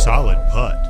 Solid putt.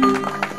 Música